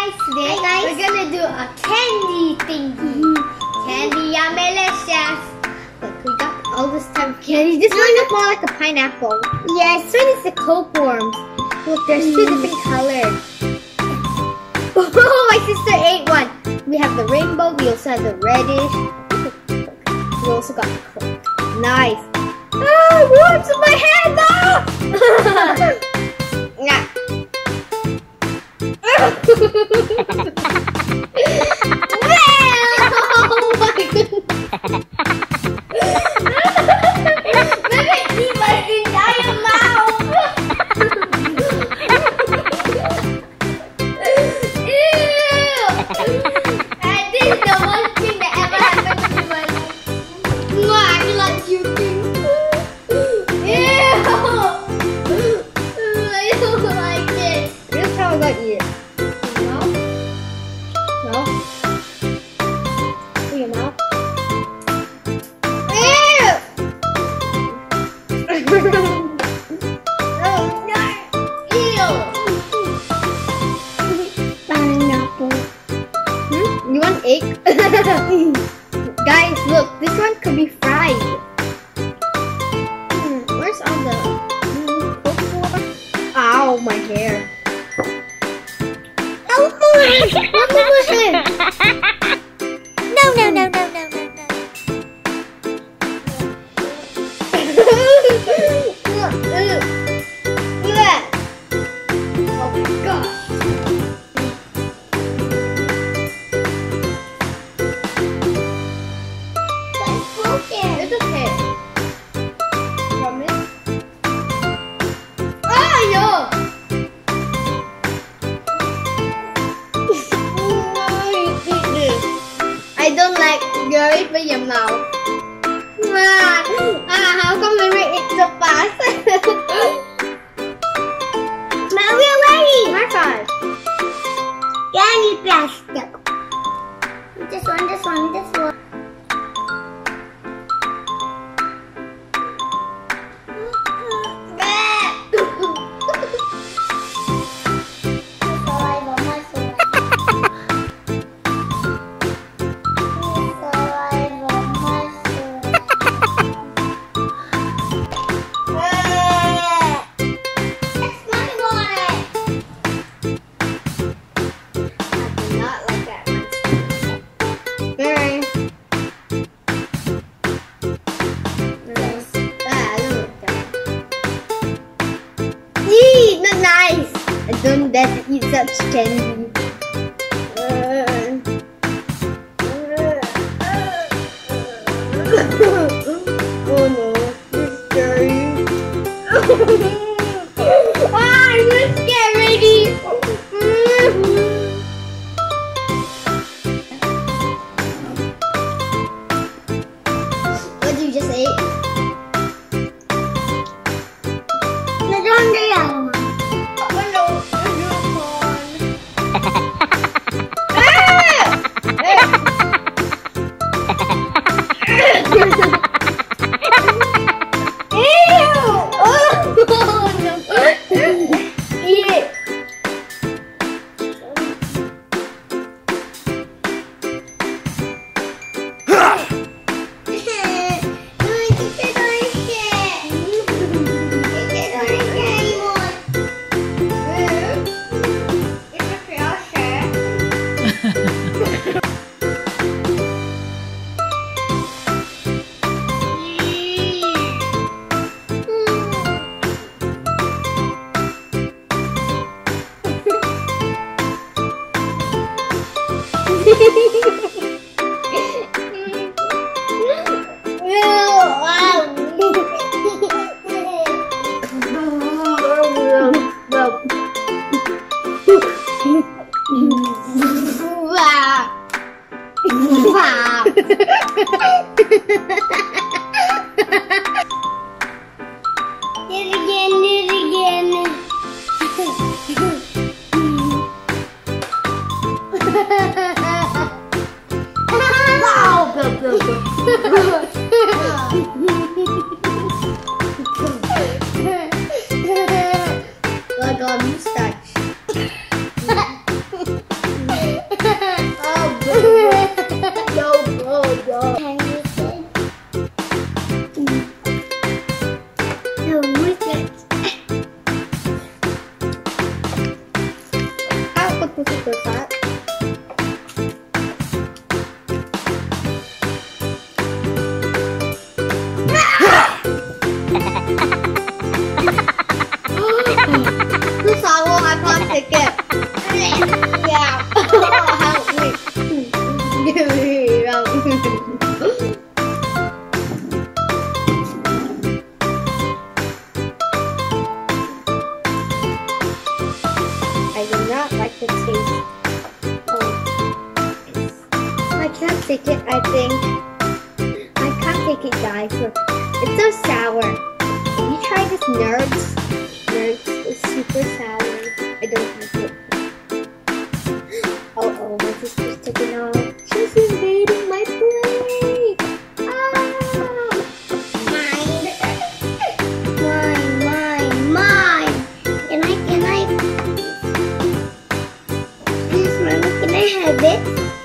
guys, today Hi, guys. we're gonna do a candy thingy. Candy yamelicious. Look, we got all this type of candy. This one looks more like a pineapple. Yes. This one is the coke worms. Look, there's two different colors. Oh, my sister ate one. We have the rainbow. We also have the reddish. We also got the coke. Nice. Ah, the worst thing that ever happened to. Mwah, I feel like puking. Ew. I don't like it. This I got it. No. No. Ow, my hair. Help me! At my. No, no, no, no, no, no, I don't like Gary for your mouth. mà à, how come we make it so fast? that's 10 Wow. take it, I think. I can't take it, guys. It's so sour. Have you try this Nerds? Nerds is super sour. I don't like it. Oh, oh, my sister's taking off. She's invading my plate. Ah! Mine, mine, mine. Can I, can I? Please, can I have it?